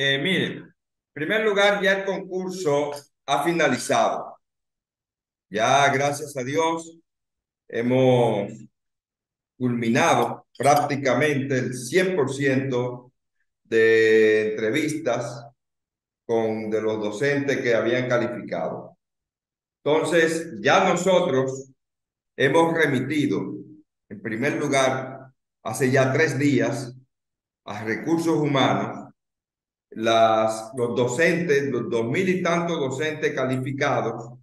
Eh, miren, en primer lugar, ya el concurso ha finalizado. Ya, gracias a Dios, hemos culminado prácticamente el 100% de entrevistas con de los docentes que habían calificado. Entonces, ya nosotros hemos remitido, en primer lugar, hace ya tres días, a recursos humanos, las, los docentes, los dos mil y tantos docentes calificados,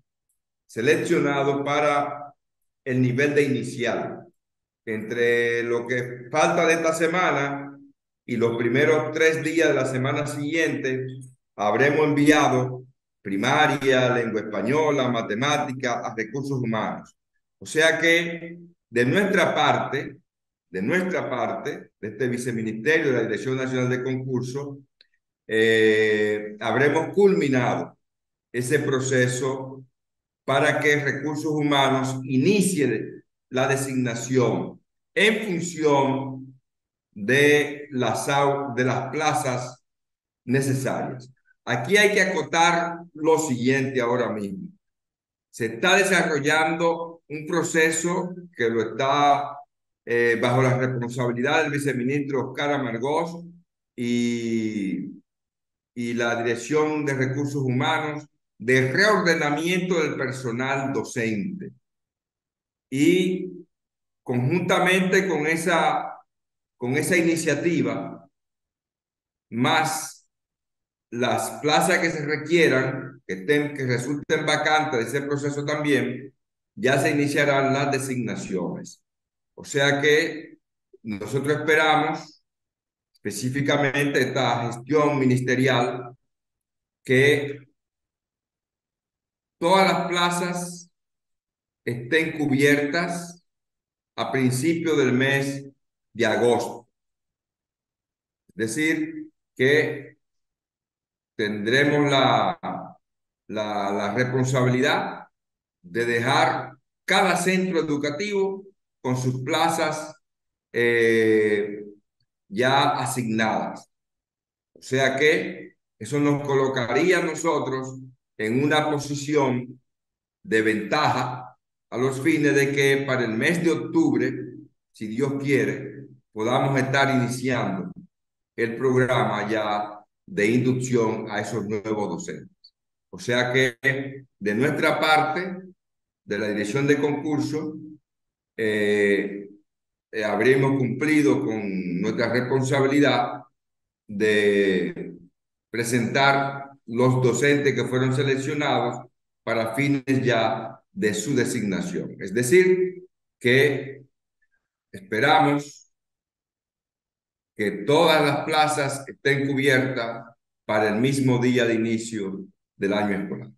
seleccionados para el nivel de inicial. Entre lo que falta de esta semana y los primeros tres días de la semana siguiente, habremos enviado primaria, lengua española, matemática, a recursos humanos. O sea que de nuestra parte, de nuestra parte, de este viceministerio de la Dirección Nacional de Concursos, eh, habremos culminado ese proceso para que Recursos Humanos inicie la designación en función de las, de las plazas necesarias. Aquí hay que acotar lo siguiente ahora mismo. Se está desarrollando un proceso que lo está eh, bajo la responsabilidad del viceministro Oscar Amargós y, y la Dirección de Recursos Humanos de reordenamiento del personal docente. Y conjuntamente con esa, con esa iniciativa, más las plazas que se requieran, que, estén, que resulten vacantes de ese proceso también, ya se iniciarán las designaciones. O sea que nosotros esperamos específicamente esta gestión ministerial que todas las plazas estén cubiertas a principio del mes de agosto. Es decir, que tendremos la, la, responsabilidad de dejar cada centro educativo con sus plazas eh, ya asignadas. O sea que eso nos colocaría a nosotros en una posición de ventaja a los fines de que para el mes de octubre, si Dios quiere, podamos estar iniciando el programa ya de inducción a esos nuevos docentes. O sea que de nuestra parte, de la dirección de concurso, eh, eh, habremos cumplido con nuestra responsabilidad de presentar los docentes que fueron seleccionados para fines ya de su designación. Es decir, que esperamos que todas las plazas estén cubiertas para el mismo día de inicio del año escolar.